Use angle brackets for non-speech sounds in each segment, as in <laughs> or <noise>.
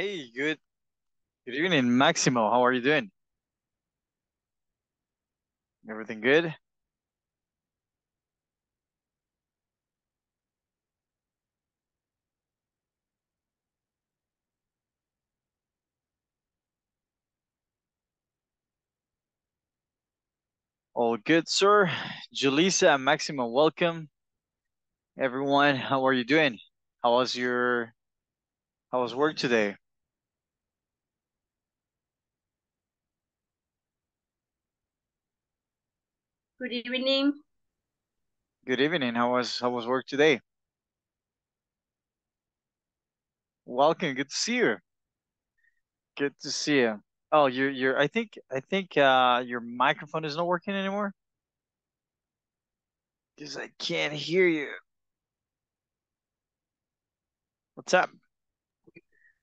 Hey, good good evening, Maximo. How are you doing? Everything good? All good, sir. Julissa and Maximo, welcome. Everyone, how are you doing? How was your how was work today? Good evening. Good evening. How was how was work today? Welcome. Good to see you. Good to see you. Oh, you're you're I think I think uh your microphone is not working anymore. Because I can't hear you. What's up?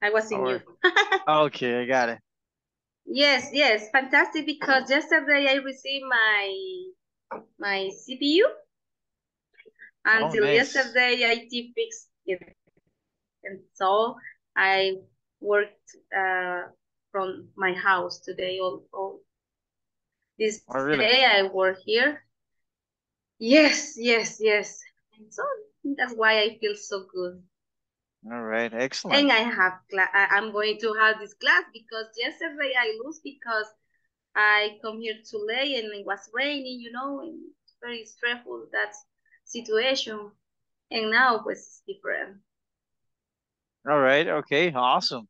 I was in you. <laughs> Okay, I got it. Yes, yes, fantastic because yesterday I received my my CPU. Until Oh, nice. yesterday I did fix it. And so I worked uh, from my house today all, all this Oh, really? day I work here. Yes, yes, yes. And so that's why I feel so good. All right, excellent. And. I have I'm going to have this class because yesterday I lose because I come here too late and it was raining, you know, and it's very stressful that situation. And now pues it's different. All right, okay, awesome.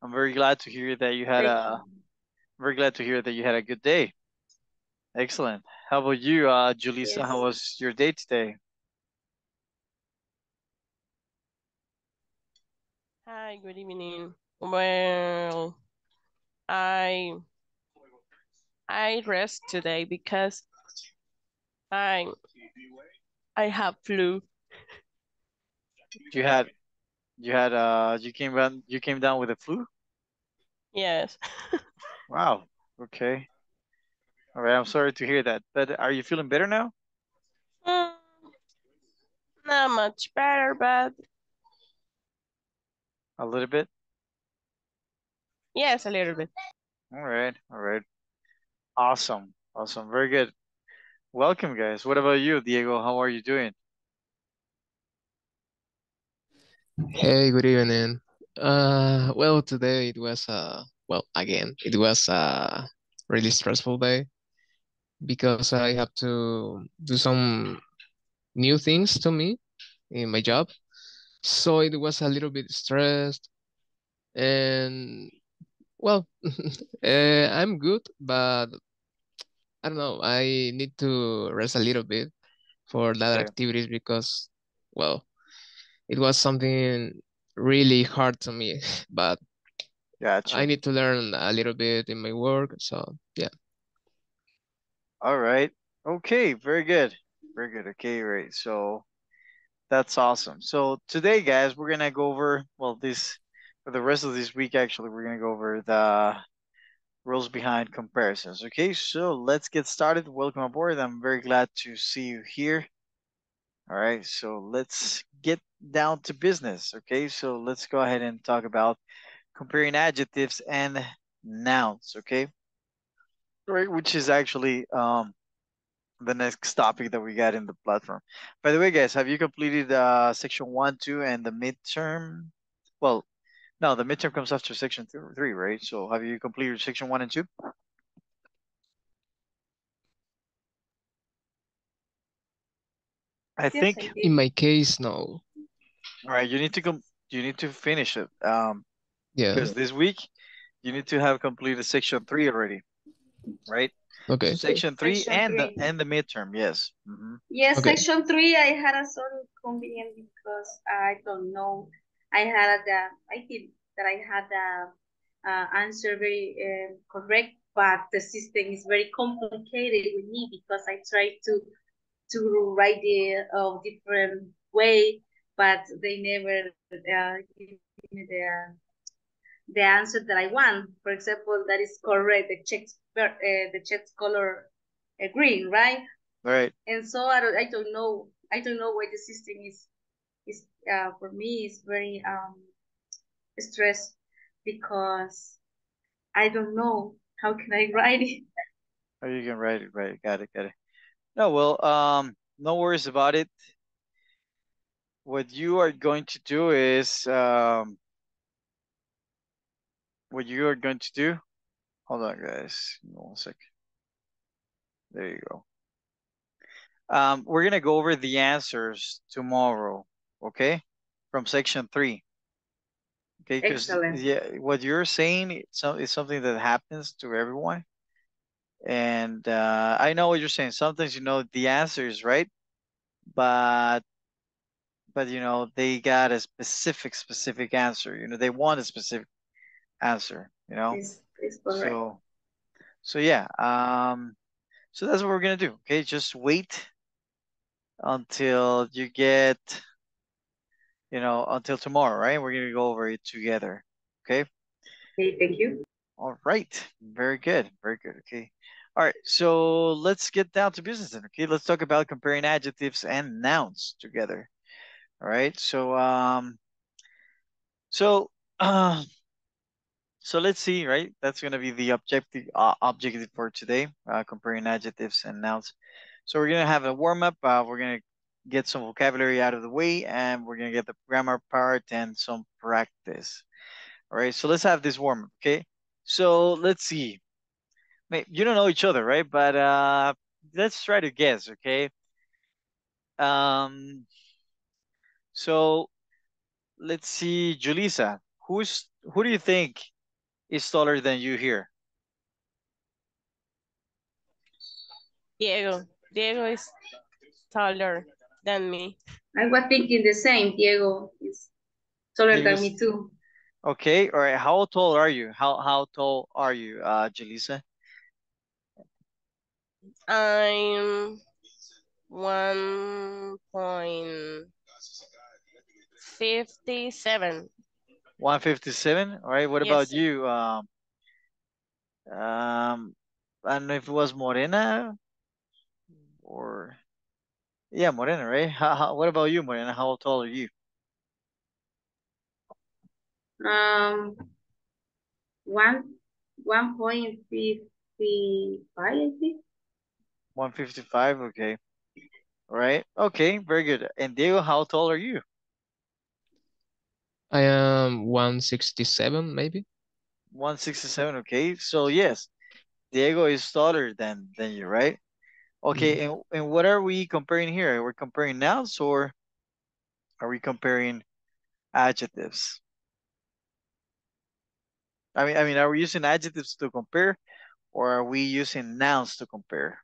I'm very glad to hear that you had Thank a very glad to hear that you had a good day. Excellent. How about you, uh, Julissa? How was your day today? Hi, good evening. Well, I I rest today because I I have flu. You had you had uh you came down you came down with a flu? Yes. <laughs> Wow. Okay. All right, I'm sorry to hear that. But are you feeling better now? Mm, not much better, but A little bit? yes, a little bit. All right, all right. Awesome. Awesome. Very good. Welcome, guys. What about you, Diego? How are you doing? Hey, good evening. Uh, well, today it was uh, well, again, it was a really stressful day because I have to do some new things to me in my job. So it was a little bit stressed and well, <laughs> uh, I'm good, but I don't know, I need to rest a little bit for that Okay. activities because, well, it was something really hard to me, <laughs> but I need to learn a little bit in my work, so yeah. All right. Okay, very good. Very good. Okay, right. So that's awesome. So today, guys, we're gonna go over, well, this for the rest of this week, actually, we're gonna go over the rules behind comparisons. Okay, so let's get started. Welcome aboard. I'm very glad to see you here. All right, so let's get down to business. Okay, so let's go ahead and talk about comparing adjectives and nouns. Okay, right, which is actually um the next topic that we got in the platform. By the way, guys, have you completed uh section one, two, and the midterm? Well, no, the midterm comes after section th three, right? So have you completed section one and two? I Yes, think I. In my case, no. all right, you need to com you need to finish it. Um Yeah, because this week you need to have completed section three already, right? okay. Section three Section and the and the midterm, yes. Mhm. Yes, Okay. section three, I had a sort of inconvenience because I don't know. I had the, I think that I had the uh, answer very uh, correct, but the system is very complicated with me because I tried to to write it a different way, but they never uh, give me the the answer that I want. For example, that is correct. The check uh, the check color uh, green, right? Right. and so I don't, I don't know I don't know why the system is is uh, for me is very um stress because I don't know how can I write it. <laughs> Oh, you can write it, right? Got it, got it. No, well, um, no worries about it. What you are going to do is, um, what you are going to do, hold on, guys, one second. There you go. Um, we're gonna go over the answers tomorrow, okay? From section three. Okay, because yeah, what you're saying so- it's something that happens to everyone. And uh, I know what you're saying. Sometimes you know the answer is right, but but you know they got a specific specific answer. You know they want a specific answer. You know, It's, it's so so yeah. Um, so that's what we're gonna do. Okay, just wait until you get, you know, until tomorrow, right? We're gonna go over it together. Okay. Okay, thank you. All right. Very good. Very good. Okay. All right. So let's get down to business then. Okay. Let's talk about comparing adjectives and nouns together. All right. So um so uh <clears throat> so let's see, right? That's gonna be the objective uh, objective for today, uh, comparing adjectives and nouns. So we're gonna have a warm up. Uh, we're gonna get some vocabulary out of the way, and we're gonna get the grammar part and some practice. All right. So let's have this warm up. Okay. So let's see. You don't know each other, right? But uh, let's try to guess, okay? Um, so let's see, Julissa, who's who do you think is taller than you here? Diego. Diego is taller than me. I was thinking the same. Diego is taller than me too. Okay, all right. How tall are you? How how tall are you, uh, Julissa? I'm one point fifty-seven. 157. All right. What about you? Um, um, I don't know if it was Morena or yeah, Morena, right? How, how, what about you, Morena? How tall are you? Um, one, one point fifty-five, I think. 155, okay. All right. Okay, very good. And Diego, how tall are you? I am 167, maybe. 167, okay. So yes, Diego is taller than than you, right? Okay, and, and what are we comparing here? We're comparing nouns or are we comparing adjectives? I mean, I mean, are we using adjectives to compare or are we using nouns to compare?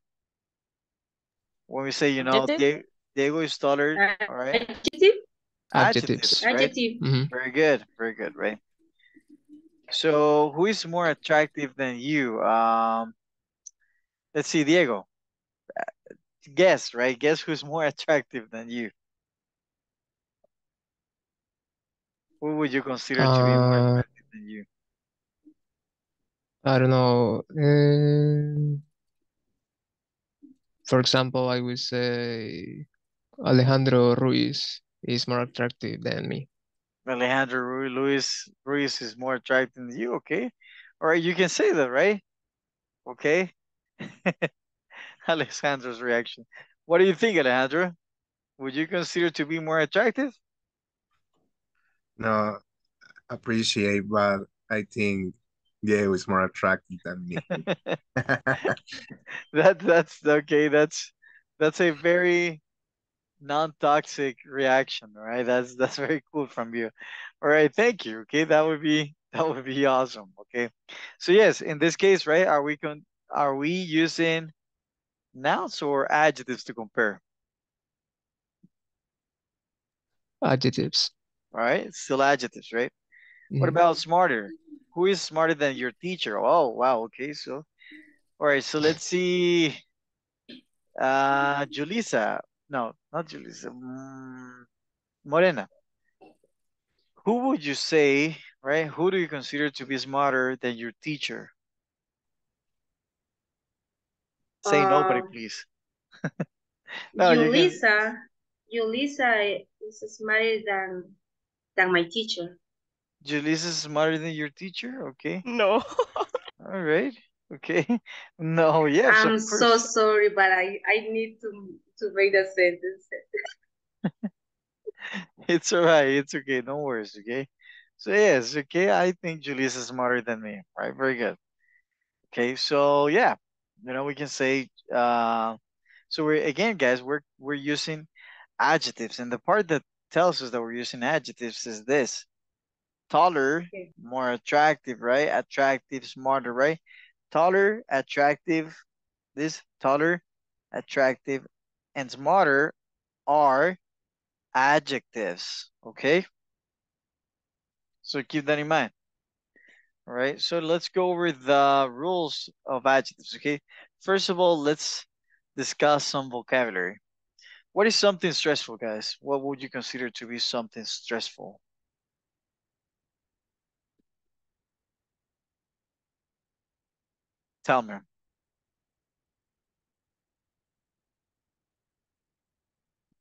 When we say, you know, Adjective? Diego is taller, all right? Adjective, Adjectives. right? adjective. hmm Very good, very good, right? So who is more attractive than you? Um, let's see, Diego. Guess, right? Guess who's more attractive than you? Who would you consider to be more Uh, attractive than you? I don't know. uh, for example, I would say Alejandro Ruiz is more attractive than me. Alejandro Ruiz, Luis Ruiz is more attractive than you, okay? All right, you can say that, right? Okay. <laughs> <laughs> Alejandro's reaction. What do you think, Alejandro? Would you consider to be more attractive? No, appreciate, but I think Diego is more attractive than me. <laughs> that that's okay. That's that's a very non-toxic reaction, right? That's that's very cool from you. All right, thank you. Okay, that would be <laughs> that would be awesome. Okay, so yes, in this case, right? Are we con are we using nouns or adjectives to compare? Adjectives. All right, still adjectives, right? What Mhm. about smarter? Who is smarter than your teacher? Oh, wow. Okay, so all right, so let's see. Uh, Julissa. No, not Julissa. Mm, Morena. Who would you say, right? Who do you consider to be smarter than your teacher? Say nobody, Uh, please. <laughs> No, you can- Yulisa, Yulisa is smarter than than my teacher. Julissa is smarter than your teacher. Okay. No. <laughs> All right. Okay. <laughs> No. Yes. I'm so sorry, but I, I need to to make a sentence. It's all right. It's okay. No worries. Okay. So yes. Okay. I think Julissa is smarter than me. Right. Very good. Okay. So yeah, you know we can say. Uh, so we're again, guys. We're we're using adjectives, and the part that tells us that we're using adjectives is this: taller, Okay. more attractive, right? Attractive, smarter, right? Taller, attractive. This taller, attractive, and smarter are adjectives. Okay. So keep that in mind. All right. So let's go over the rules of adjectives. Okay. First of all, let's discuss some vocabulary. What is something stressful, guys? What would you consider to be something stressful? Tell me.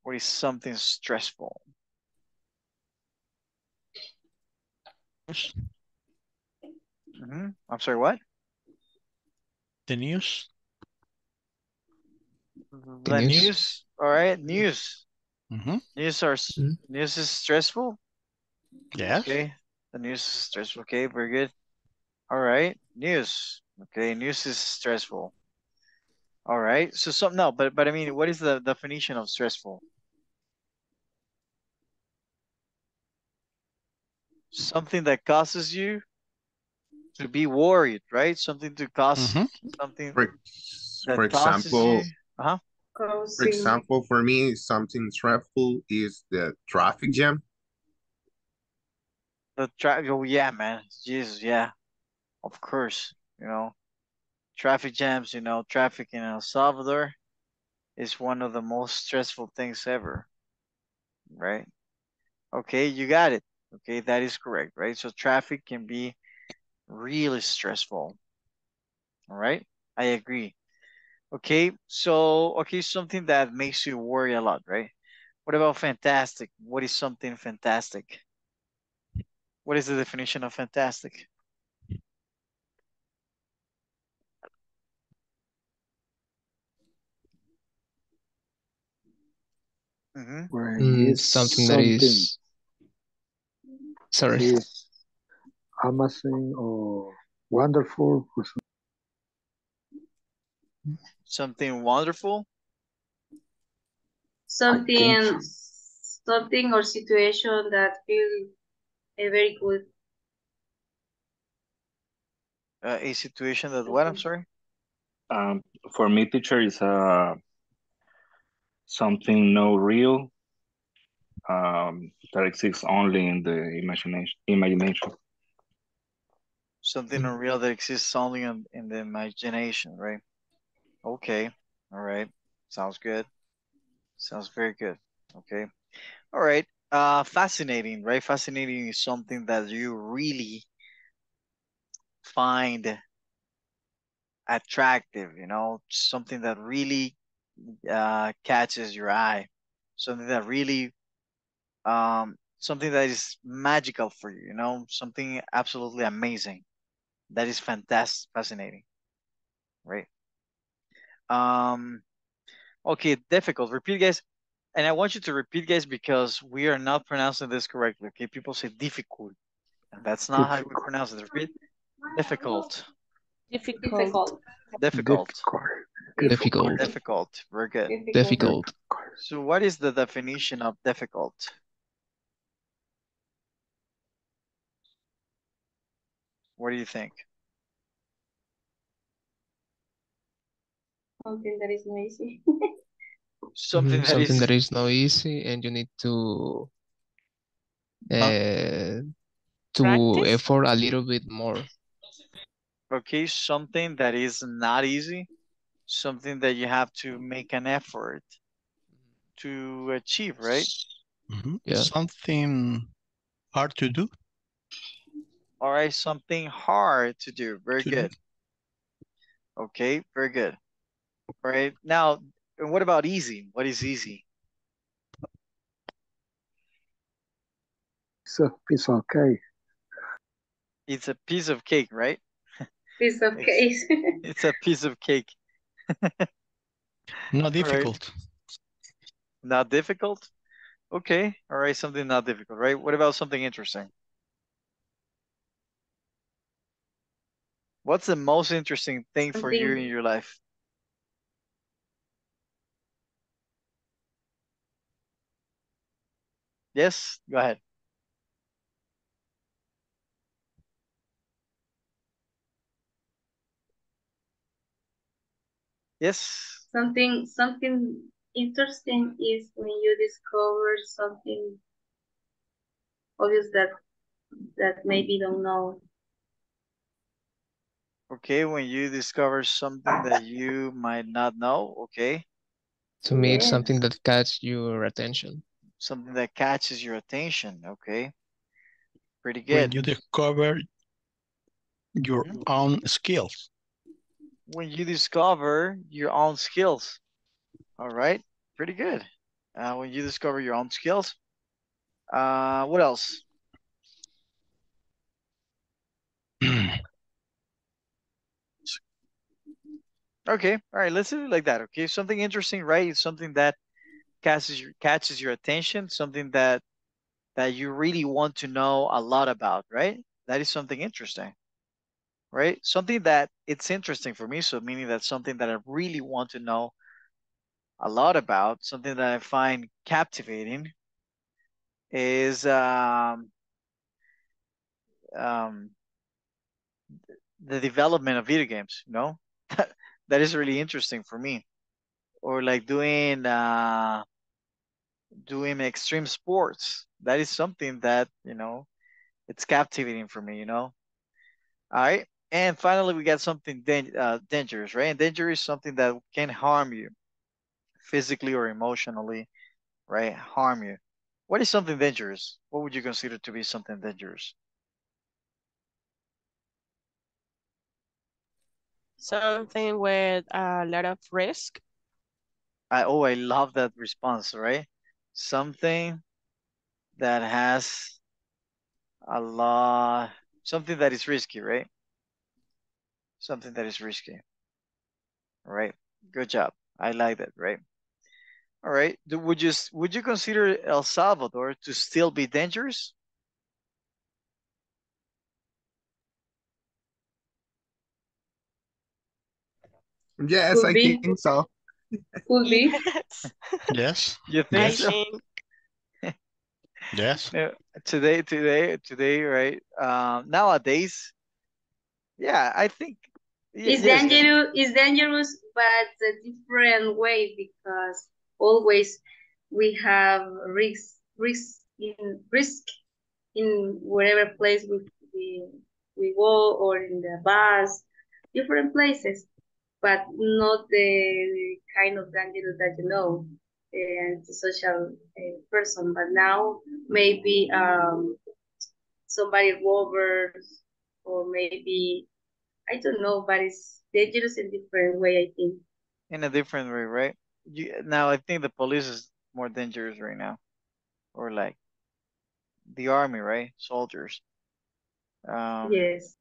What is something stressful? Hmm I'm sorry, what? The news? The news? news. All right, news. Mm-hmm. News are s- Mhm. news is stressful. Yes. Okay. The news is stressful. Okay, very good. All right, news. Okay, news is stressful. All right. So some no, but but I mean, what is the definition of stressful? Something that causes you to be worried, right? Something to cause Mhm. something For, for example, you. Uh-huh. for example, for me, something stressful is the traffic jam. The traffic. Oh yeah, man. Jesus, yeah. Of course. You know, traffic jams. You know, traffic in El Salvador is one of the most stressful things ever. Right. Okay, you got it. Okay, that is correct. Right. So traffic can be really stressful. All right. I agree. Okay. So okay, something that makes you worry a lot, right? What about fantastic? What is something fantastic? What is the definition of fantastic? Mm-hmm. When Mm, it's something that is sorry. is amazing or wonderful or something. Something wonderful. something something or situation that feel uh, very good. Uh, a situation that what? I'm sorry. Um, for me, teacher is uh, something no real um, that exists only in the imagination. Imagination. Something Mm. unreal that exists only in, in the imagination, right? Okay. All right. Sounds good. Sounds very good. Okay. All right. Uh, fascinating, right? Fascinating is something that you really find attractive, you know, something that really uh, catches your eye, something that really, um, something that is magical for you, you know, something absolutely amazing. That is fantastic, fascinating, right? Um, okay, difficult. Repeat, guys. And I want you to repeat, guys, because we are not pronouncing this correctly. Okay, people say difficult, and that's not how we pronounce it. Repeat, difficult, Difficult. Difficult. difficult, Difficult. difficult. Very good. Difficult. So, what is the definition of difficult? What do you think? Something that is not easy. <laughs> Something Mhm, that something is that is not easy and you need to uh, to Practice? effort a little bit more. okay. Something that is not easy. Something that you have to make an effort to achieve, right? Mhm. Yeah. Something hard to do. All right, something hard to do. Very To do. good. Okay, very good. All right, now, what about easy? What is easy? It's, it's okay. It's a piece of cake, right? Piece of <laughs> cake. <laughs> It's a piece of cake. Not <laughs> right. difficult. Not difficult? Okay. All right. Something not difficult, right? What about something interesting? What's the most interesting thing for you in your life? Yes, go ahead. Yes. Something something interesting is when you discover something obvious that that maybe don't know. Okay, when you discover something that you might not know, okay, To me, it's something that catches your attention. something that catches your attention, okay, pretty good. When good. you discover your Mhm. own skills. When you discover your own skills, all right, pretty good. Uh, when you discover your own skills, uh, what else? <clears throat> Okay, all right, let's do it like that, okay? Something interesting, right? It's something that catches your catches your attention, something that that you really want to know a lot about, right? That is something interesting, right? Something that it's interesting for me, so meaning that something that I really want to know a lot about, something that I find captivating is um um the development of video games, you know? <laughs> that is really interesting for me. Or like doing uh doing extreme sports. That is something that, you know, it's captivating for me, you know. All right. And finally, we got something uh, dangerous, right? And danger is something that can harm you physically or emotionally, right? Harm you. What is something dangerous? What would you consider to be something dangerous? Something with a lot of risk. I oh, I love that response, right? Something that has a lot, something that is risky, right? Something that is risky. Right. Good job. I like that, right? All right. Would you would you consider El Salvador to still be dangerous? Yes, Could I be. think so. Could be. Yes, Yes, You I think so? think yes. Yeah, today, today, today, right? Um, nowadays, yeah, I think y- It's yes, yes. dangerous. It's dangerous, but a different way because always we have risk, risk in risk in whatever place we we we go or in the bus, different places, but not the kind of danger that you know, and the social uh, person. But now maybe um somebody robbers or maybe I don't know, but it's dangerous in different way, I think. in a different way, right? You, now I think the police is more dangerous right now, or like the army, right? Soldiers. Um, Yes.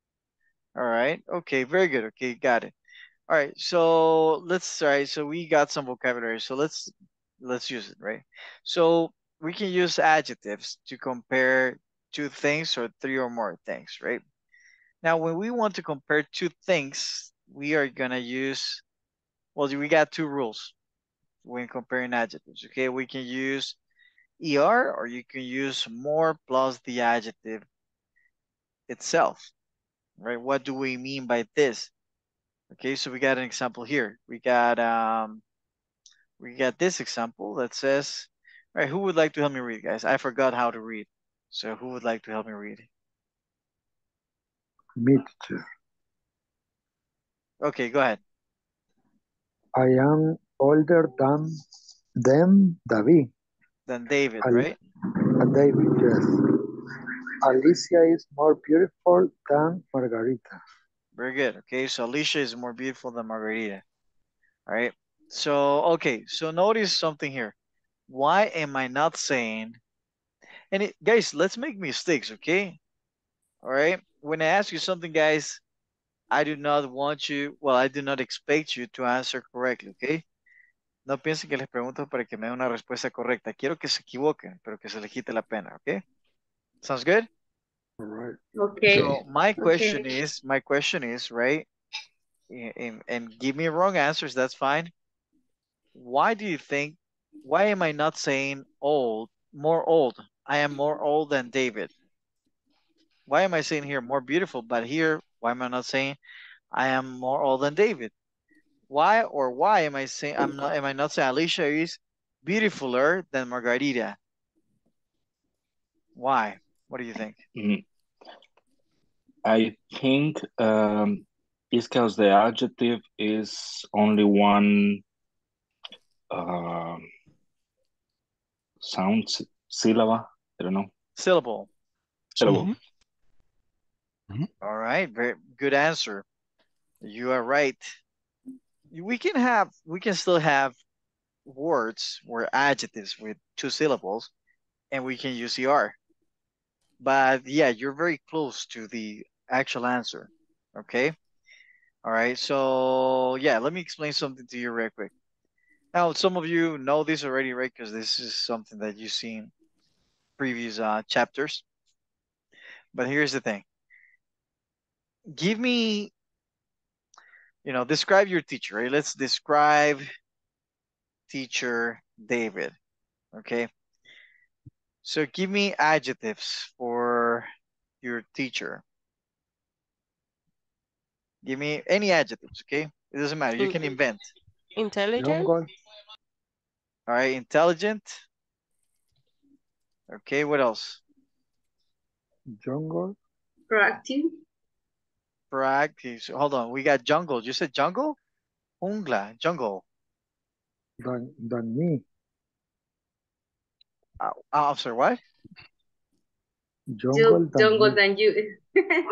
all right. Okay, very good. Okay, got it. All right, so let's all right, so we got some vocabulary. So let's let's use it, right? So we can use adjectives to compare two things or three or more things, right? Now, when we want to compare two things, we are gonna use well, we got two rules when comparing adjectives. Okay, we can use er or you can use more plus the adjective itself, right? What do we mean by this? Okay, so we got an example here. We got um, we got this example that says, all right, who would like to help me read, guys? I forgot how to read. So who would like to help me read? Me, teacher. Okay, go ahead. I am older than them, David. Than David, Ali- right? And David, yes. Alicia is more beautiful than Margarita. Very good. Okay, so Alicia is more beautiful than Margarita. All right. So, okay, so notice something here. Why am I not saying, and it, guys, let's make mistakes, okay? All right. when I ask you something, guys, I do not want you, well, I do not expect you to answer correctly, okay? No piensen que les pregunto para que me den una respuesta correcta. Quiero que se equivoquen, pero que se les quite la pena, okay? Sounds good? All right. Okay. So my question Okay. is, my question is, right? And, and give me wrong answers, that's fine. Why do you think, why am I not saying old, more old? I am more old than David. Why am I saying here more beautiful, but here, why am I not saying I am more old than David? Why or why am I saying, I'm not, am I not saying Alicia is beautifuler than Margarita? Why? What do you think? Mm. I think um, it's because the adjective is only one um sound syllable. I don't know. Syllable. Syllable. Mhm. All right, very good answer. You are right. We can have, we can still have words or adjectives with two syllables, and we can use er. But yeah, you're very close to the actual answer. Okay. All right. So yeah, let me explain something to you real quick. Now, some of you know this already, right? Because this is something that you've seen previous uh, chapters. But here's the thing. Give me, you know, describe your teacher, right? Let's describe teacher David. Okay. So give me adjectives for your teacher. Give me any adjectives, okay? It doesn't matter. You can Mm. invent. Intelligent. All right, intelligent. Okay, what else? Jungle. Proactive. Proactive. So hold on, we got jungle. You said jungle? Jungla, jungle. Than, than me. Uh, uh, I'm sorry, what? Jungle. You, than jungle me. than you.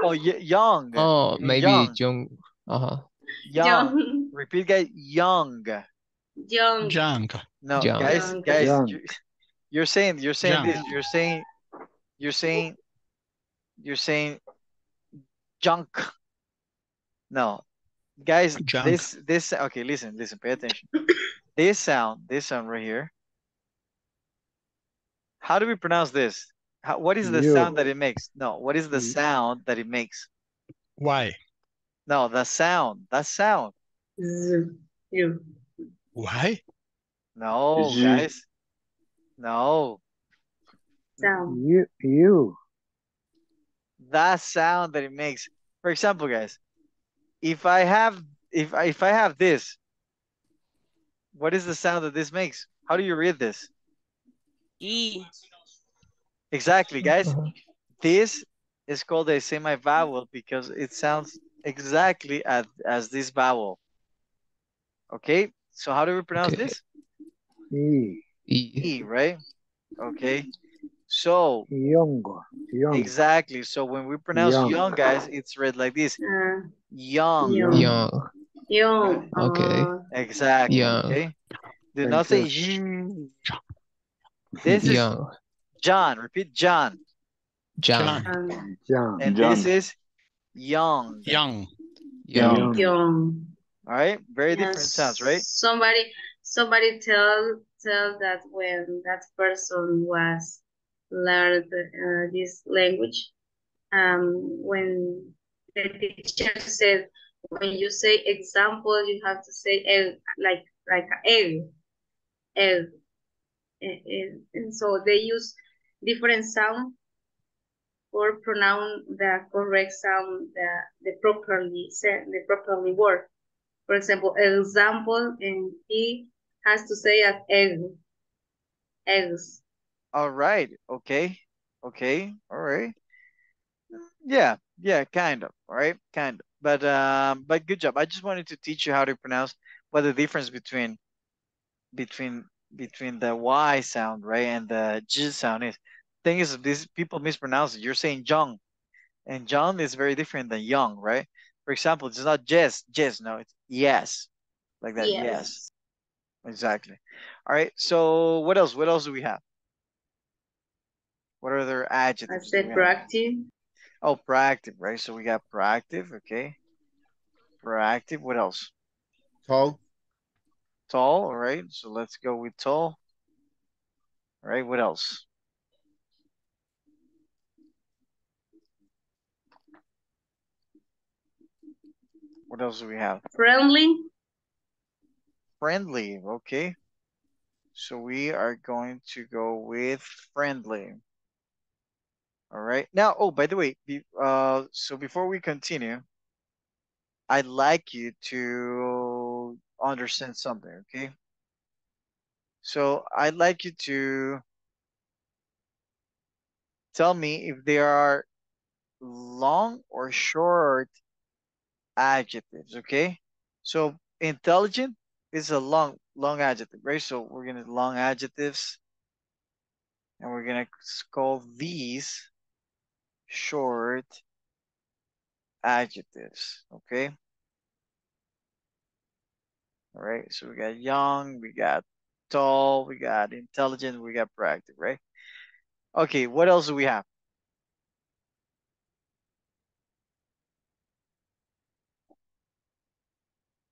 Oh, y- young. Oh, maybe young. young. Uh-huh. Young. Young. Repeat, guys. Young. Young. Young. No, Young. guys, Young. guys, Young. you- you're saying, you're saying Young. this, you're saying, you're saying, you're saying junk. No, guys, Junk. this, this, okay, listen, listen, pay attention. This sound, this sound right here. How do we pronounce this? How, what is the You. sound that it makes? No, what is the sound that it makes? Why? No, the sound, that sound. Z. You. Why? No, guys. No, Sound. You. You. that sound that it makes. For example, guys, if I have if I, if I have this, what is the sound that this makes? How do you read this? E. Exactly, guys. Uh-huh. This is called a semi-vowel because it sounds exactly as as this vowel. Okay, so how do we pronounce Okay. this? E. E. E, right? Okay, so Younger. Young. exactly. So when we pronounce Young. young, guys, it's read like this: Uh, young. Young. Young. young. Okay. Exactly. Young. Okay. Do Thank not say you. "y". This is Young. John. Repeat John. John. um, Young. And Young. this is young. Young. Young. Young. young. All right. Very different sounds, right? Somebody, somebody tell tell that when that person was learned uh, this language, um, when the teacher said when you say example, you have to say el, like like el, el, and so they use different sound or pronounce the correct sound, the the properly said, the properly word. For example, example, and he has to say as egg, eggs. All right. Okay. Okay. All right. Yeah. Yeah. Kind of. All right. Kind of. But um. But good job. I just wanted to teach you how to pronounce what the difference between between between the Y sound, right, and the J sound is. Thing is, these people mispronounce it. You're saying Jung, and John is very different than young, right? For example, it's not Jess, Jess. No, it's yes, like that. Yes. Exactly. All right. So what else? What else do we have? What are their adjectives? do said we have? proactive. Oh, proactive, right? So we got proactive, okay. Proactive, what else? Tall. Tall, all right. So let's go with tall. All right, what else? What else do we have? Friendly. Friendly, okay. So we are going to go with friendly. All right. Now, oh, by the way, be, uh, so before we continue, I'd like you to understand something, okay? So I'd like you to tell me if there are long or short adjectives, okay? So intelligent is a long, long adjective, right? So we're gonna long adjectives and we're gonna call these short adjectives, okay? All right, so we got young, we got tall, we got intelligent, we got proactive, right? Okay, what else do we have?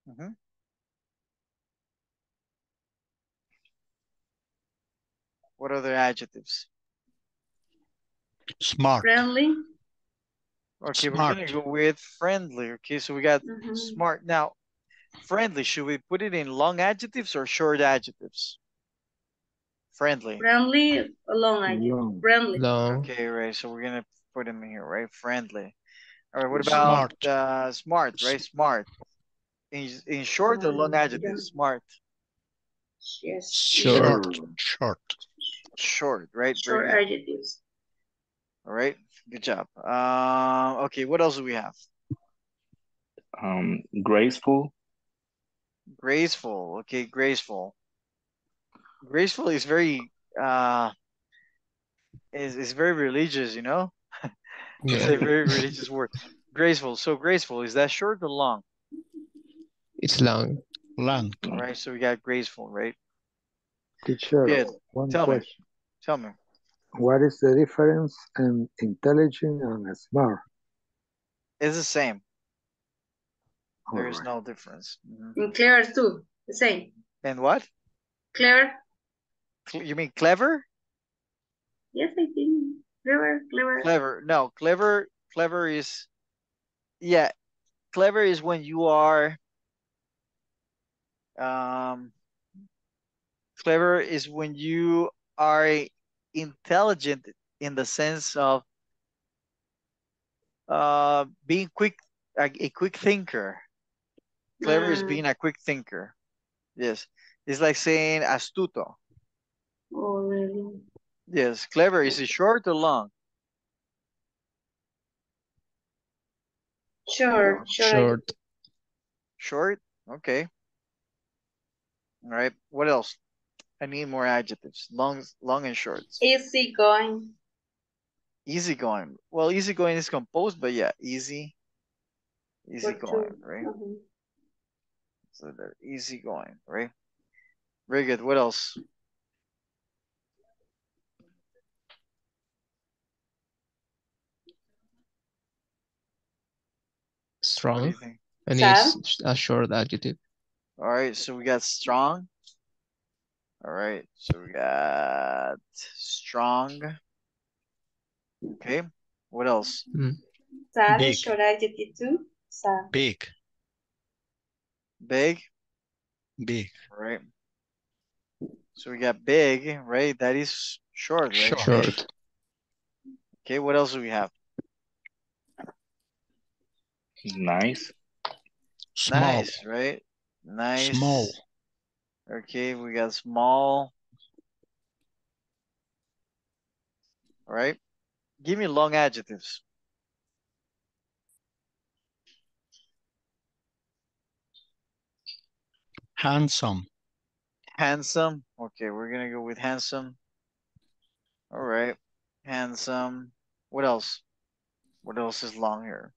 Mm -hmm. What other adjectives? Smart. Friendly. Okay, Smart. we're gonna go with friendly. Okay, so we got Mhm. smart. Now, friendly, should we put it in long adjectives or short adjectives? Friendly. Friendly. Long idea. Long. Friendly. Long. Okay, right. So we're gonna put them in here, right? Friendly. All right. What about Smart. uh, smart? Right, smart. In in short or long adjectives? yeah. Smart. Yes. Short. Short. Short, right? Short Very adjectives. All right. Good job. Um. Okay. What else do we have? Um, graceful. Graceful. Okay, graceful. Graceful is very uh is is very religious, you know? <laughs> It's Yeah. a very <laughs> religious word. Graceful. So graceful, is that short or long? It's long. Long. All right, so we got graceful, right? Teacher, Good. one Tell me. Tell me. What is the difference in intelligent and smart? It's the same. There is no difference. Mhm. And clever too. The same. And what? Clever. You mean clever? Yes, I think. Clever. Clever. Clever. No, clever clever is yeah, clever is when you are um clever is when you are intelligent in the sense of uh being quick a, a quick thinker clever is Mm. being a quick thinker yes it's like saying astuto Oh, really? yes clever is it short or long Short. Short. Short. short okay all right what else i need more adjectives long long and short Easy going. easygoing well easygoing is composed but yeah easy For easygoing two. right Mhm. So they're easy going, right? Very good. What else? Strong. you think? And Sad. a short adjective. All right, so we got strong. All right, so we got strong. Okay, what else? Hmm. Sad Big. is short adjective too. Sad. Big. Big. Big. Right. So we got big, right? That is short, right? Short. Short. Okay, what else do we have? Nice. Small. Nice, right? Nice. Small. Okay, we got small. All right. Give me long adjectives. Handsome. Handsome. Okay, we're gonna go with handsome. All right. Handsome. What else? What else is long here?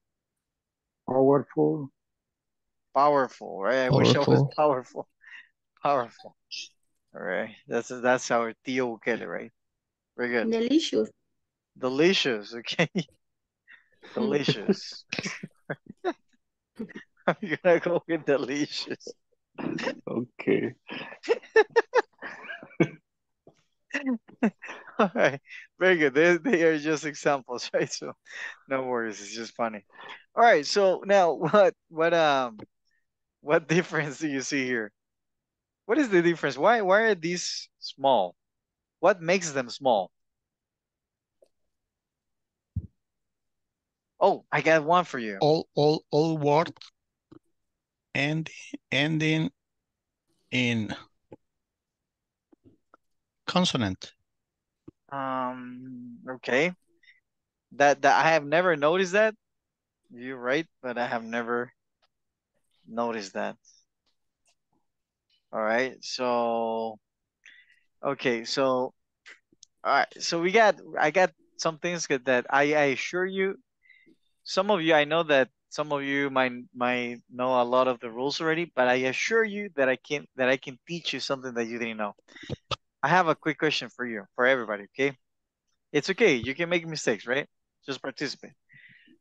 Powerful. Powerful, right? I wish I was Powerful. powerful. <laughs> Powerful. All right. That's that's how Theo will get it, right? Very good. Delicious. Delicious. Okay. <laughs> Delicious. <laughs> I'm gonna go with delicious. Okay. <laughs> All right, very good. They, they are just examples, <laughs> right? So no worries, it's just funny. All right, so now <laughs> what what um what difference do you see here? What is the difference? Why why are these small? What makes them small? Oh, I got one for you. All all all word end ending in consonant. Um, okay. That that I have never noticed that. You're right, but I have never noticed that. All right, so okay, so all right, so we got I got some things that that I, I assure you, some of you I know that some of you might might know a lot of the rules already, but I assure you that I can that I can teach you something that you didn't know. I have a quick question for you, for everybody, okay? It's okay, you can make mistakes, right? Just participate.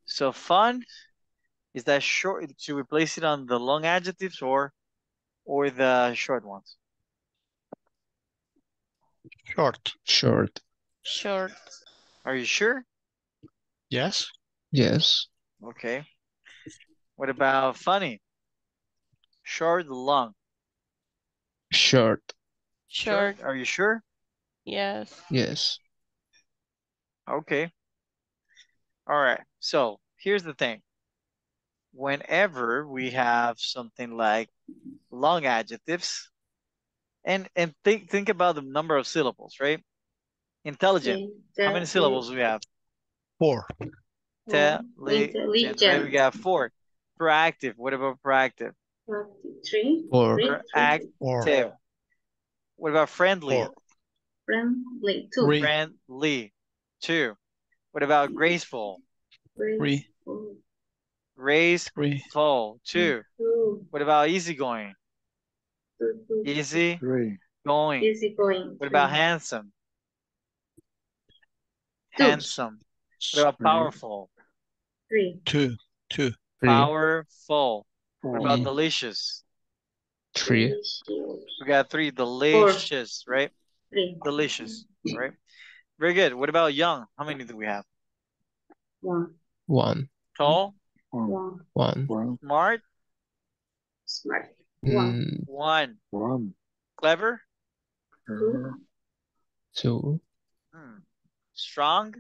So fun, is that short, should we place it on the long adjectives or or the short ones? Short. Short. Short. Are you sure? Yes. Yes. Okay. What about funny? Short, long. Short. Short. Are you sure? Yes. Yes. Okay. All right. So here's the thing. Whenever we have something like long adjectives, and and think think about the number of syllables, right? Intelligent. How many syllables do we have? Four. Intelligent. Right? We got four. Proactive. What about proactive? Three. Four. Three. Proactive. Four. What about friendly? Four. Friendly. Two. Three. Friendly. Two. What about graceful? Three. Four. Graceful. Three. Two. Two. What about easygoing? Two. Two. Easy three, going. Easy going. What about handsome? Two. Handsome. What about powerful? Three. Two. Two. Three. Powerful. What about Mm. delicious? Three. We got three. Delicious, right? Three. Delicious, right? Very good. What about young? How many do we have? One. One. Tall, one, One. One. one, smart, Smart. One. Mm, one. one, Clever, two, two. hmm. strong,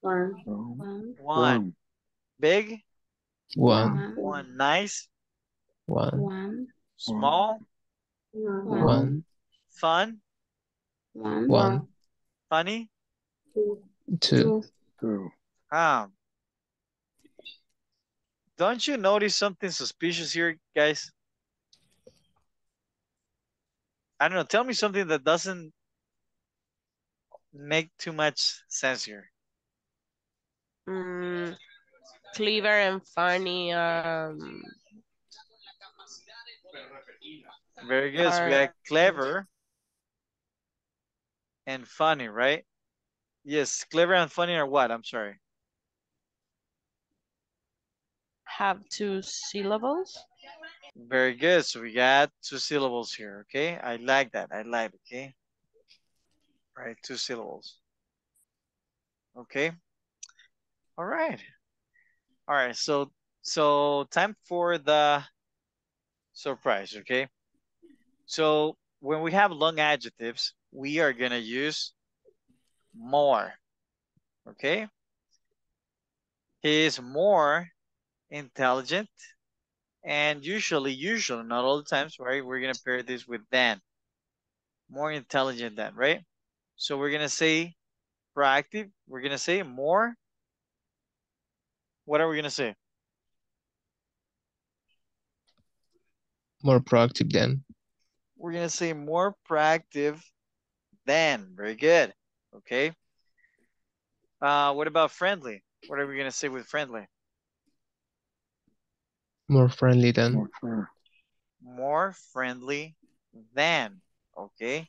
One. one, One. one. Big, One. one. Nice, One. One. small, One. One. fun, One. One. funny. Two. Two. two, Um, don't you notice something suspicious here, guys? I don't know. Tell me something that doesn't make too much sense here. Mm, clever and funny. Um, Very good. So we Are- clever and funny, right? Yes, clever and funny are what? I'm sorry. have two syllables. Very good. So we got two syllables here, okay? I like that. I like it, okay? Right, two syllables. Okay. All right. All right, so so time for the surprise, okay? So when we have long adjectives, we are gonna use more. Okay? He is more intelligent and usually, usually, not all the times, right? We're gonna pair this with than. More intelligent than, right? So we're gonna say proactive. We're gonna say more. What are we gonna say? More proactive than. We're gonna say more proactive than. Very good. Okay. Uh, what about friendly? What are we gonna say with friendly? More friendly than. more fair, More friendly than. Okay.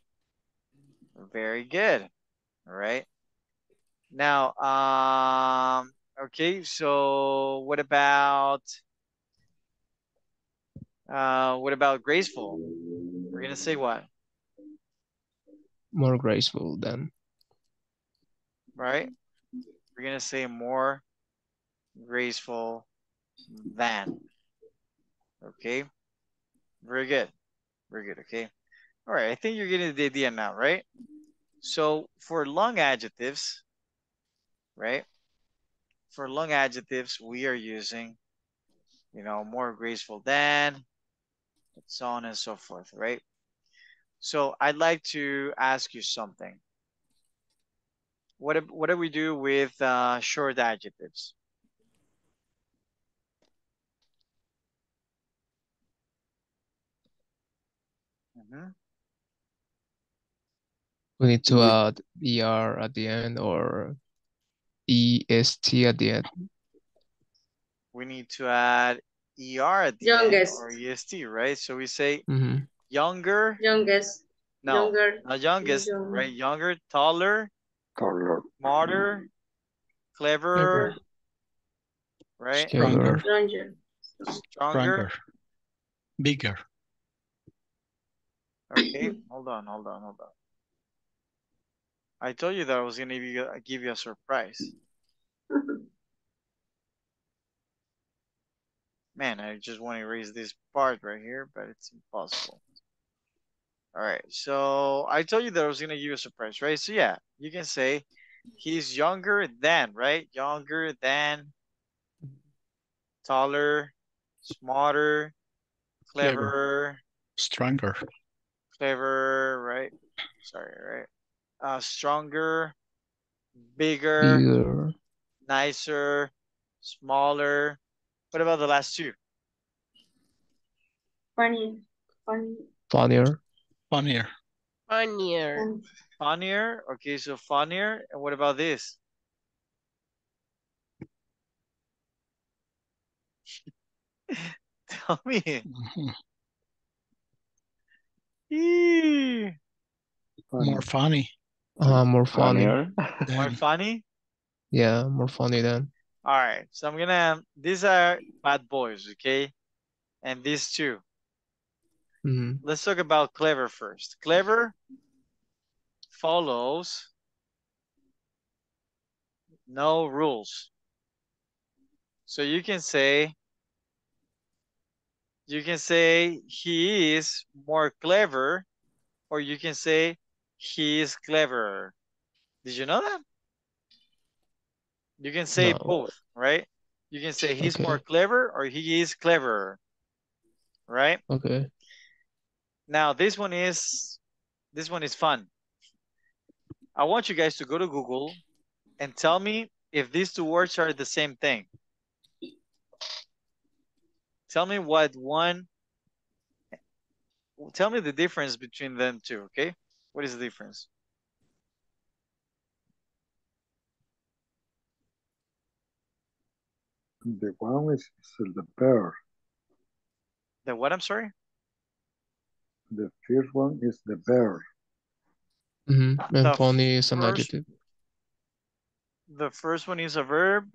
Very good. All right. Now, um, Okay, so what about uh what about graceful? We're gonna say what? More graceful than. Right? We're gonna say more graceful than. Okay. Very good. Very good. Okay. All right. I think you're getting the idea now, right? So for long adjectives, right? For long adjectives, we are using, you know, more graceful than, so on and so forth, right? So I'd like to ask you something. What, what do we do with uh, short adjectives? Mm -hmm. We need to add er at the end or est at the end. We need to add er at the youngest. end or est, right? So we say mm -hmm. younger. Youngest. No, younger. not youngest, Young. right? Younger, taller, Taller. smarter, cleverer, right? Stronger. Stronger. Stronger. Stronger. Bigger. Okay, hold on, hold on, hold on. I told you that I was gonna give you, give you a surprise. Man, I just want to erase this part right here, but it's impossible. All right, so I told you that I was gonna give you a surprise, right? So yeah, you can say he's younger than, right? Younger than, taller, smarter, cleverer, Stronger. clever, right? Sorry, right? Uh, stronger, bigger, Bigger. nicer, smaller. What about the last two? Funny. Funny. Funnier. Funnier. Funnier. Um, Funnier. Okay, so funnier. And what about this? <laughs> Tell me. <laughs> More funny. Uh, more funny. Funnier. <laughs> More <laughs> funny? Yeah, more funny than. All right, so I'm gonna, these are bad boys, okay? And these two. Mm Let's talk about clever first. Clever follows no rules. So you can say, you can say he is more clever, or you can say he is cleverer. Did you know that? You can say No. both, right? You can say he's more clever or he is clever, right? Okay. Now this one is this one is fun. I want you guys to go to Google and tell me if these two words are the same thing. Tell me what one tell me the difference between them two, okay? What is the difference? The one is, is the bear. The what I'm sorry? The first one is the bear. hmm And The funny is an first- adjective. The first one is a verb.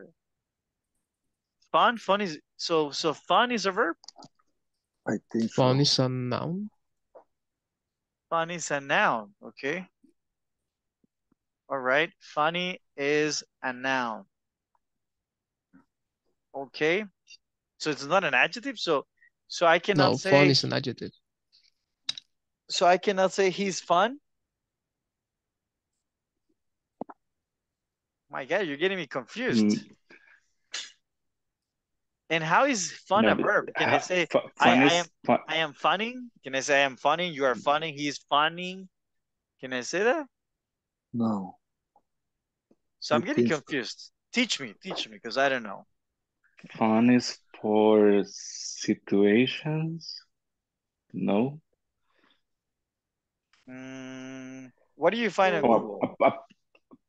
Fun, fun is so so fun is a verb. I think so. Fun is a noun. Funny is a noun, okay? All right, funny is a noun. Okay, so it's not an adjective. So, so I cannot No, say. fun is an adjective. So I cannot say he's fun. My God, you're getting me confused. Mm, And how is fun no, a verb? Can I say fu- I- fun I is am- fun. I am funning? Can I say I am funning? You are funning. He's funning. Can I say that? No. So I'm I getting think confused. Teach me, teach me, because I don't know. Fun is for situations. No. Mm, what do you find Oh, a, a,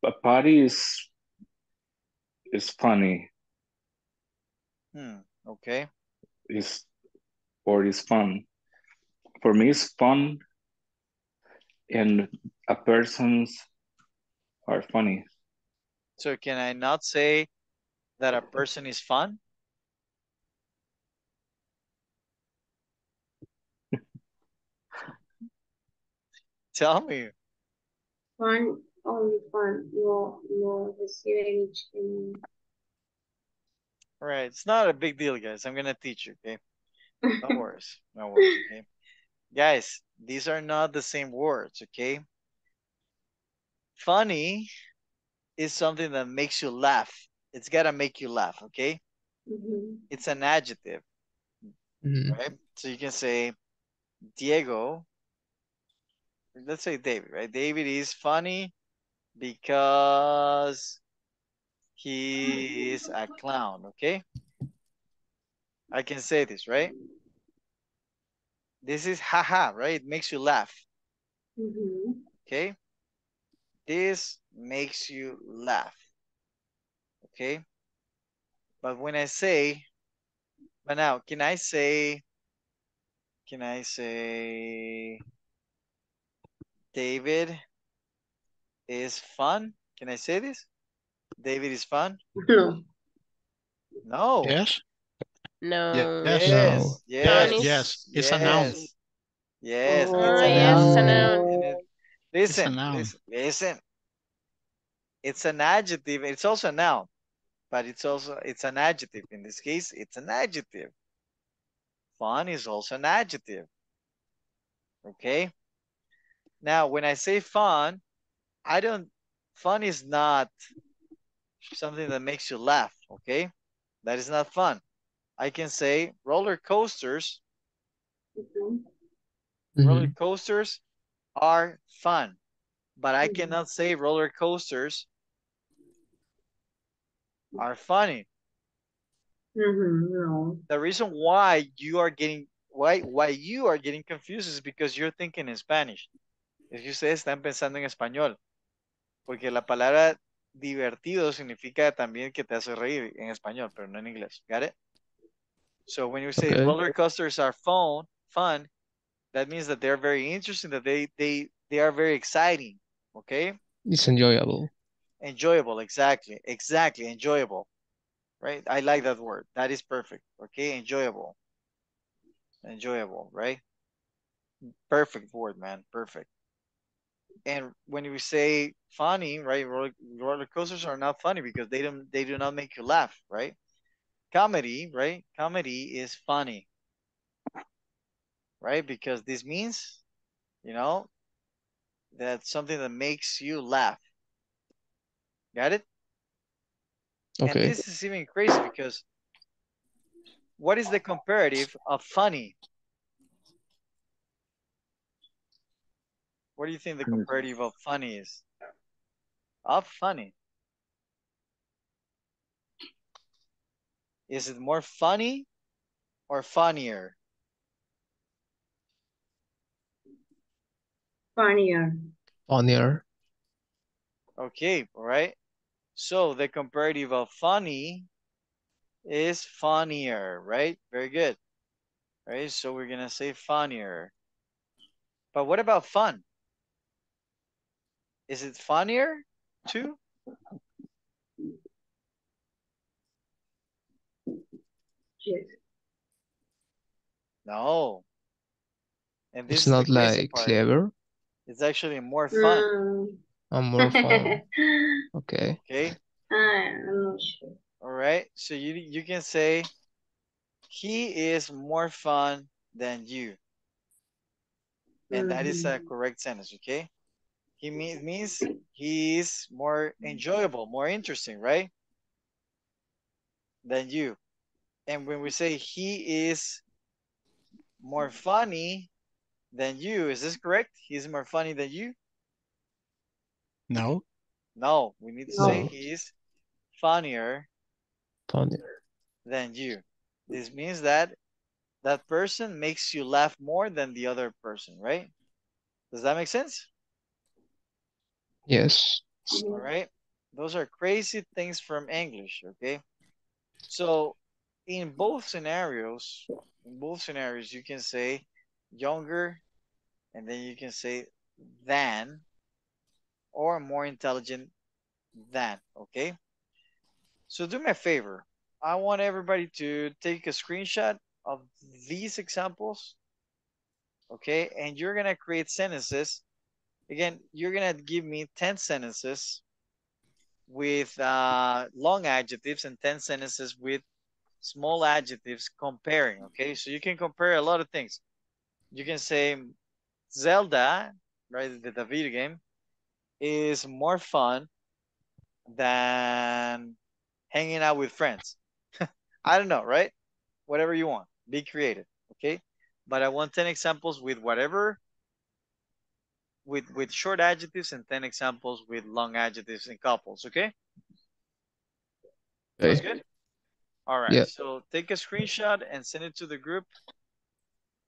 a party is is funny. Hmm, okay. Is or is fun. For me, it's fun, and a person's are funny. So can I not say that a person is fun? <laughs> Tell me. Fun, only fun. No, no receive any. any- All right, it's not a big deal, guys. I'm gonna teach you, okay? No <laughs> worries, no worries, okay? Guys, these are not the same words, okay? Funny is something that makes you laugh. It's gotta make you laugh, okay? Mhm. It's an adjective, Mhm. right? So you can say Diego, let's say David, right? David is funny because he is a clown, okay? I can say this, right? This is haha, right? It makes you laugh, Mhm. okay? This makes you laugh, okay? But when I say, but now, can I say, can I say, David is fun? Can I say this? David is fun? No. No. Yes? No. Yes. Yes, No. yes, Yes, yes, it's a noun. yes. Oh, yes, Oh, it's a yes, noun. it's a And noun. it- Listen, noun. listen, listen. It's an adjective. It's also a noun, but it's also it's an adjective. In this case, it's an adjective. Fun is also an adjective. Okay. Now, when I say fun, I don't. Fun is not something that makes you laugh. Okay, that is not fun. I can say roller coasters. Mhm. Roller Mhm. coasters are fun, but I cannot say roller coasters are funny. Mhm. No. The reason why you are getting why why you are getting confused is because you're thinking in Spanish. Es que ustedes están pensando en español. Porque la palabra divertido significa también que te hace reír en español, pero no en inglés. Got it? So when you say Okay. roller coasters are fun, fun, that means that they're very interesting, that they they they are very exciting. Okay? It's enjoyable. Enjoyable, exactly. Exactly, enjoyable. Right? I like that word. That is perfect. Okay, enjoyable. Enjoyable, right? Perfect word, man. Perfect. And when we say funny, right? Roller, roller coasters are not funny because they don't they do not make you laugh, right? Comedy, right? Comedy is funny. Right? Because this means, you know, that something that makes you laugh. Got it? Okay. And this is even crazy because what is the comparative of funny? What do you think the Hmm. comparative of funny is? Of funny. Is it more funny or funnier? Funnier. Funnier. Okay, all right. So the comparative of funny is funnier, right? Very good. Right, so we're gonna say funnier. But what about fun? Is it funnier too? Yes. No. And this It's not like part. clever. It's actually more fun. Mm. I'm more fun. <laughs> Okay. Okay. I'm not sure. All right. So you you can say he is more fun than you. And that is a Mhm. correct sentence, okay? He means means he is more enjoyable, more interesting, right? Than you. And when we say he is more funny than you, is this correct? He's more funny than you? No? No, we need to say No. he is funnier Funnier. than you. This means that that person makes you laugh more than the other person, right? Does that make sense? Yes. All right. Those are crazy things from English, okay? So in both scenarios, in both scenarios, you can say younger and then you can say than or more intelligent than, okay? So do me a favor. I want everybody to take a screenshot of these examples. Okay, and you're gonna create sentences. Again, you're gonna give me 10 sentences with uh, long adjectives and 10 sentences with small adjectives comparing, okay? So you can compare a lot of things. You can say Zelda, right, the, the video game, is more fun than hanging out with friends. <laughs> I don't know, right? Whatever you want, be creative, okay? But I want 10 examples with whatever, with, with short adjectives and 10 examples with long adjectives and couples, okay? That's Okay. good? All right, Yeah. so take a screenshot and send it to the group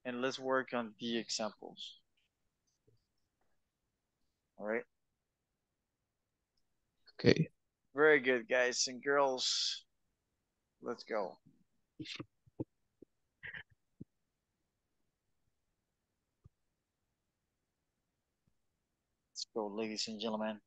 and let's work on the examples. All right, Okay. very good, guys and girls. Let's go. Ladies and gentlemen.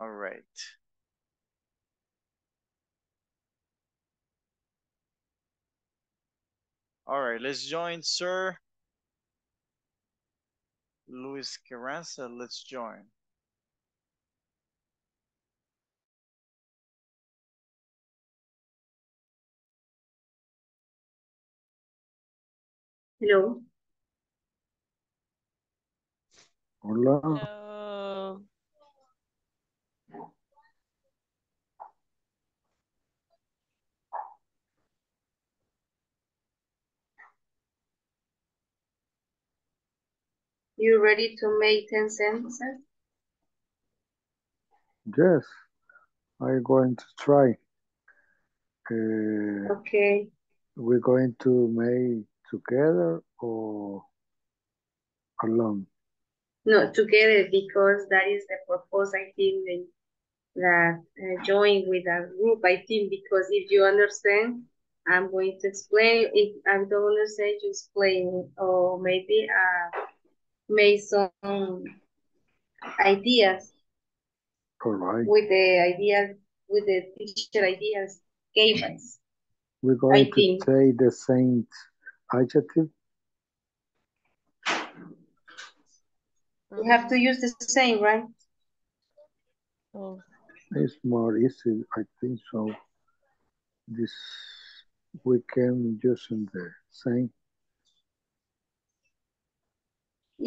All right. All right, let's join Sir Luis Carranza. Let's join. Hello. Hola. Hello. You ready to make 10 sentences? Yes, I'm going to try. Uh, Okay. we're going to make together or alone? No, together because that is the purpose I think that, uh, join with a group. I think because if you understand, I'm going to explain. If I don't understand, you explain or maybe uh make some ideas right. with the ideas with the teacher ideas gave us. We're going to think. take the same adjective. We have to use the same, right? Oh, It's more easy, I think so. This we can use in the same.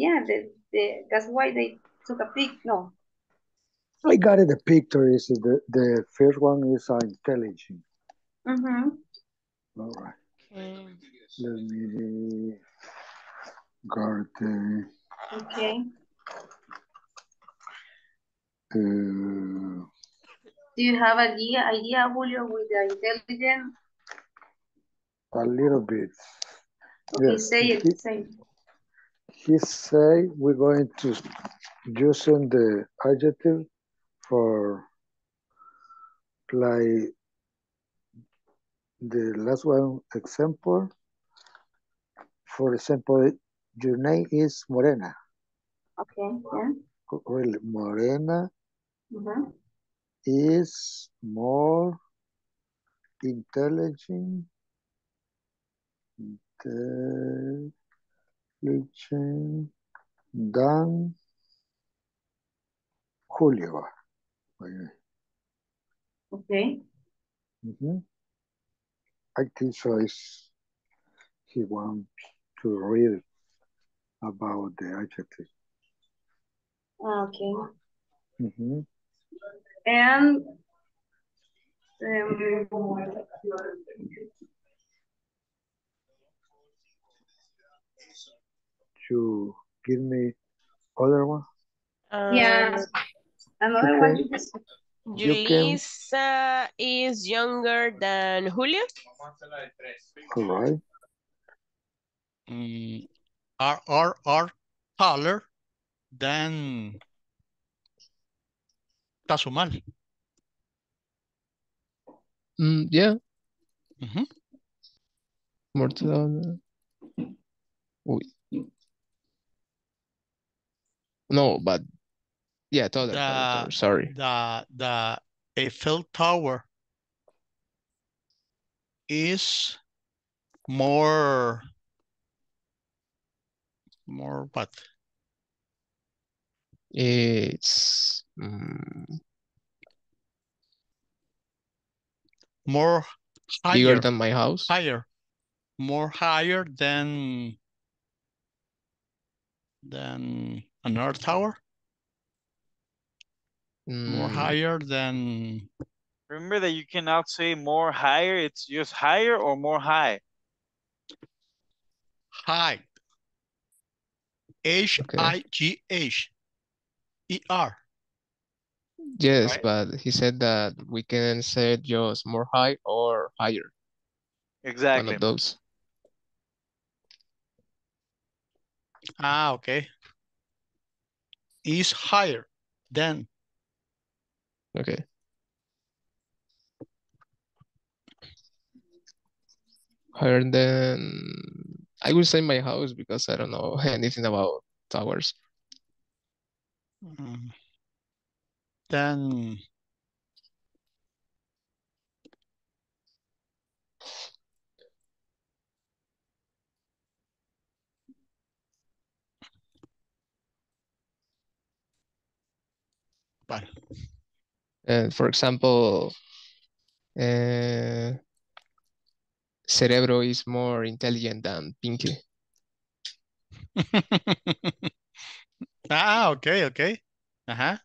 Yeah, the, the, that's why they took a pic. No, I got it. The picture is the the first one is uh, intelligent. mm-hmm. All right. okay. Let me got the Okay. uh, Do you have idea, idea, Julio, with the intelligent? a little bit. Okay, Yes, say it, say it. He say we're going to using the adjective for like the last one example. For example, your name is Morena. Okay, yeah. Really, Morena Mm-hmm. is more intelligent, intelligent than Julio. Okay. Mhm. I think so. Is he wants to read about the adjective. Okay. Mhm. And um, You give me other one. Um, yeah, another one. Okay. is- You can- Julissa is younger than Julio. All right. Mm, are, are, are taller than Tazumal. Mm, yeah, Mhm. more tall. Uy. No, but yeah, taller, The, sorry. the, the Eiffel Tower is more, more what? It's mm, More bigger higher, than my house. higher, more higher than than another tower, more Mm, higher than Remember that you cannot say more higher, it's just higher or more high. height. H I G H E R. Yes, Right. but he said that we can say just more high or higher. One Exactly. of those. Ah, okay. Is higher than. Okay. Higher than I will say my house because I don't know anything about towers. mm, Then Vale. And for example, uh, Cerebro is more intelligent than Pinky. <laughs> Ah, okay, okay. Uh-huh.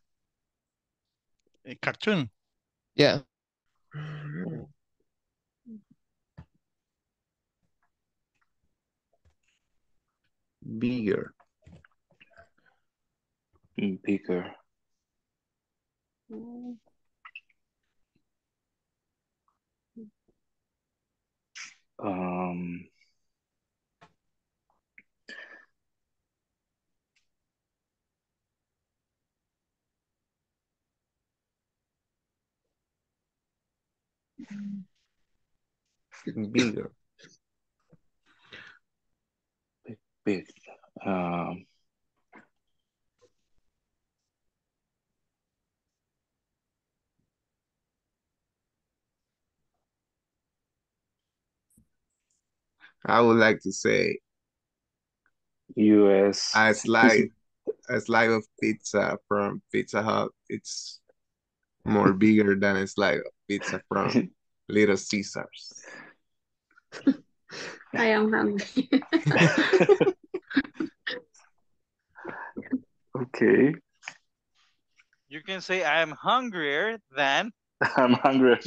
A cartoon. Yeah. Bigger. Bigger. Um, Bigger. big. Um, I would like to say US. a slice, a slice of pizza from Pizza Hut. It's more <laughs> bigger than a slice of pizza from <laughs> Little Caesars. <laughs> I am hungry. okay. You can say I am hungrier than I'm hungry.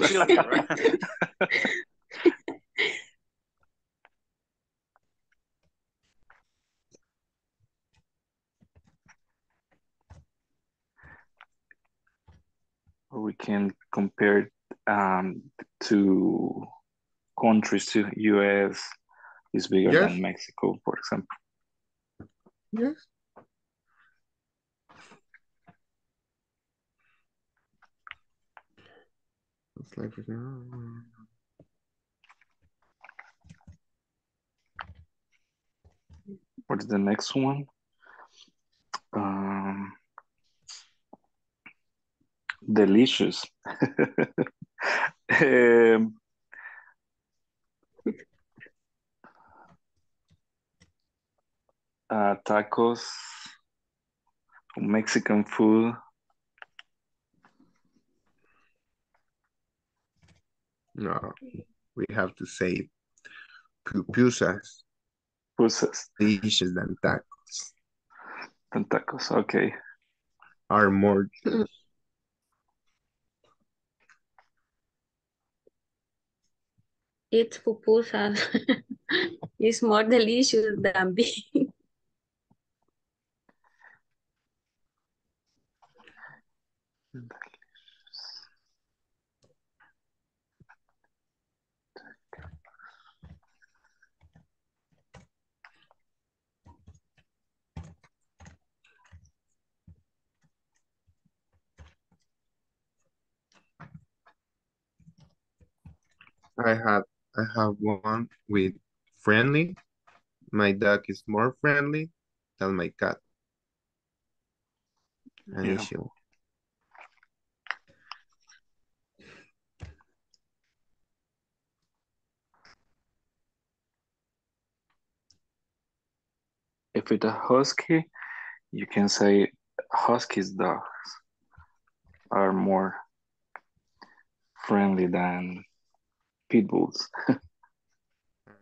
We can compare um, to countries to US is bigger Yes. than Mexico, for example. Yes. It's like What is the next one? Um, delicious. <laughs> um, uh, tacos, Mexican food. No, we have to say pupusas Pupusas dishes than tacos and tacos. Okay. are more eat pupusas. <laughs> it's more delicious than beef. I have I have one with friendly. My dog is more friendly than my cat. An Yeah. issue. If it's a husky, you can say huskies dogs are more friendly than pit bulls <laughs>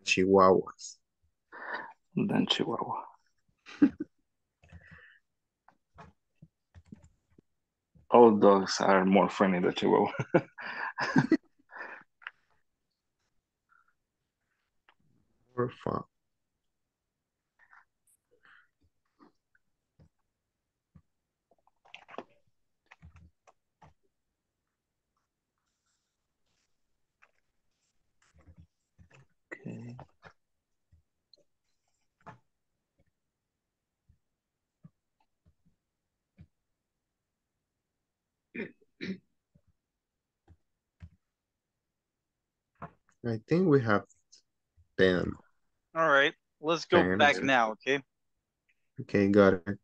Chihuahuas. than chihuahua. <laughs> All dogs are more friendly than chihuahua. <laughs> More fun. Okay. I think we have 10. All right. Let's go Ten. back now, okay? Okay, got it.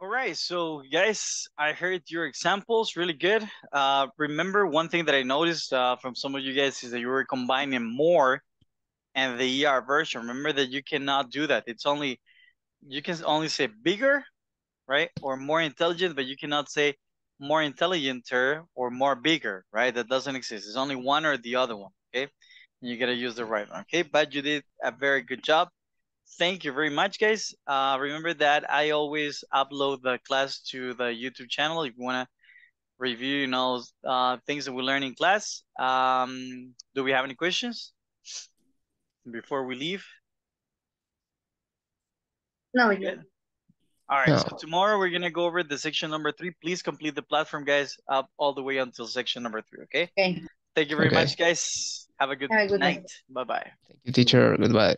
All right, so guys, I heard your examples, really good. Uh, remember one thing that I noticed uh, from some of you guys is that you were combining more and the ER version. Remember that you cannot do that. It's only, you can only say bigger, right? Or more intelligent, but you cannot say more intelligenter or more bigger, right? That doesn't exist. It's only one or the other one, okay? And you gotta use the right one, okay? But you did a very good job thank you very much guys uh remember that i always upload the class to the youtube channel if you want to review you know uh things that we learn in class um do we have any questions before we leave No, we Good. yeah. all right so tomorrow we're gonna go over the section number three please complete the platform guys up all the way until section number three okay Okay. thank you very Okay. much guys have a good Have a good night night. bye bye Thank you, teacher. Goodbye.